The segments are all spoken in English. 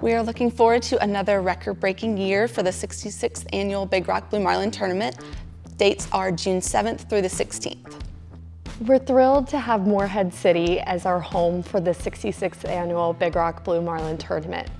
We are looking forward to another record-breaking year for the 66th annual Big Rock Blue Marlin Tournament. Dates are June 7th through the 16th. We're thrilled to have Morehead City as our home for the 66th annual Big Rock Blue Marlin Tournament.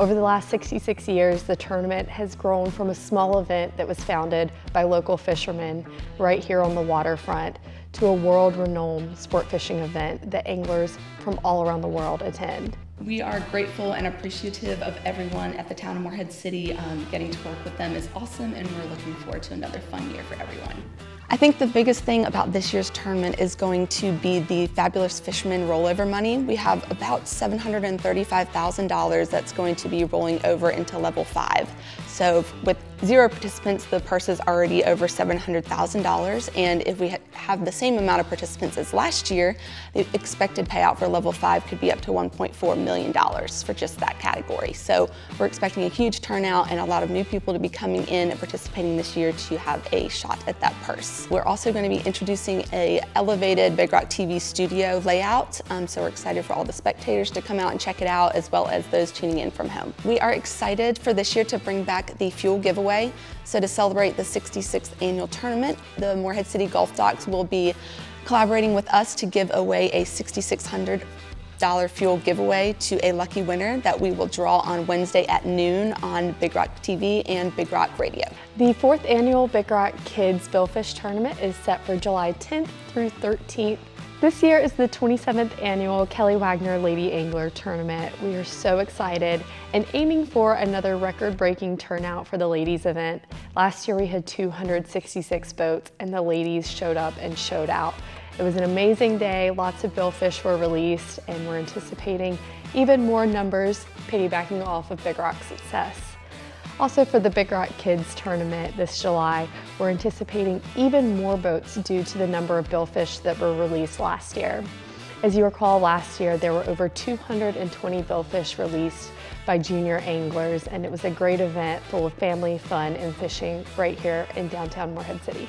Over the last 66 years, the tournament has grown from a small event that was founded by local fishermen right here on the waterfront to a world-renowned sport fishing event that anglers from all around the world attend. We are grateful and appreciative of everyone at the town of Morehead City. Um, getting to work with them is awesome and we're looking forward to another fun year for everyone. I think the biggest thing about this year's tournament is going to be the Fabulous Fisherman rollover money. We have about $735,000 that's going to be rolling over into level five. So with zero participants, the purse is already over $700,000. And if we have the same amount of participants as last year, the expected payout for level five could be up to $1.4 million for just that category. So we're expecting a huge turnout and a lot of new people to be coming in and participating this year to have a shot at that purse. We're also going to be introducing a elevated Big Rock TV studio layout. Um, so we're excited for all the spectators to come out and check it out as well as those tuning in from home. We are excited for this year to bring back the fuel giveaway. So to celebrate the 66th annual tournament, the Morehead City Gulf Docks will be collaborating with us to give away a $6,600 fuel giveaway to a lucky winner that we will draw on Wednesday at noon on Big Rock TV and Big Rock Radio. The fourth annual Big Rock Kids Billfish Tournament is set for July 10th through 13th this year is the 27th annual Kelly Wagner Lady Angler Tournament. We are so excited and aiming for another record-breaking turnout for the ladies event. Last year we had 266 boats and the ladies showed up and showed out. It was an amazing day, lots of billfish were released and we're anticipating even more numbers piggybacking off of Big Rock's success. Also for the Big Rock Kids tournament this July, we're anticipating even more boats due to the number of billfish that were released last year. As you recall, last year there were over 220 billfish released by junior anglers and it was a great event full of family fun and fishing right here in downtown Morehead City.